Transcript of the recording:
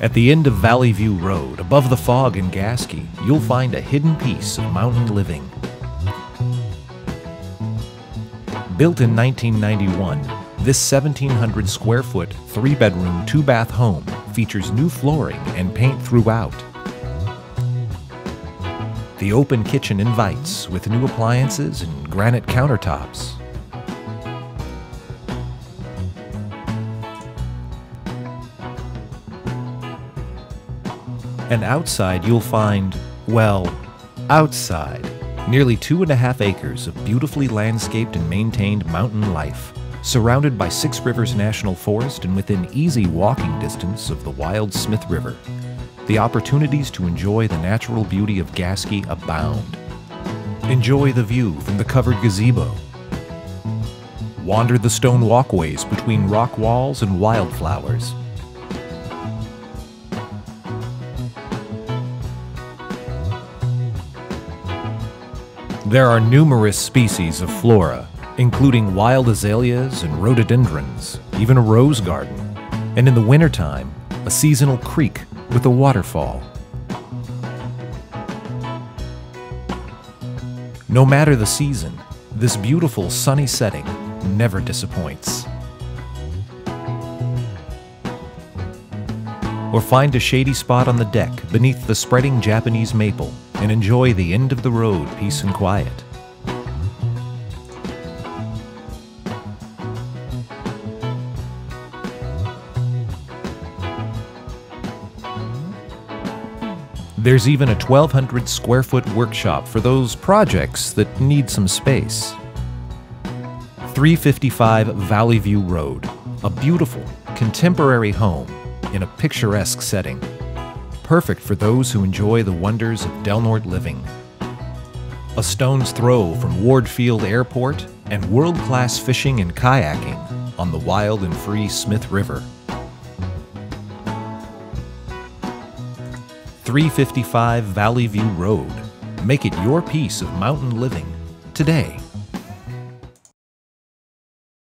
At the end of Valley View Road, above the fog in Gasquet, you'll find a hidden piece of mountain living. Built in 1991, this 1,700 square foot, three bedroom, two bath home features new flooring and paint throughout. The open kitchen invites with new appliances and granite countertops. And outside you'll find, well, outside, nearly two and a half acres of beautifully landscaped and maintained mountain life, surrounded by Six Rivers National Forest and within easy walking distance of the wild Smith River. The opportunities to enjoy the natural beauty of Gasquet abound. Enjoy the view from the covered gazebo. Wander the stone walkways between rock walls and wildflowers. There are numerous species of flora, including wild azaleas and rhododendrons, even a rose garden, and in the wintertime, a seasonal creek with a waterfall. No matter the season, this beautiful sunny setting never disappoints. Or find a shady spot on the deck beneath the spreading Japanese maple and enjoy the end of the road peace and quiet. There's even a 1,200 square foot workshop for those projects that need some space. 355 Valley View Road, a beautiful, contemporary home in a picturesque setting. Perfect for those who enjoy the wonders of Del Norte living. A stone's throw from Ward Field Airport and world class fishing and kayaking on the wild and free Smith River. 355 Valley View Road. Make it your piece of mountain living today.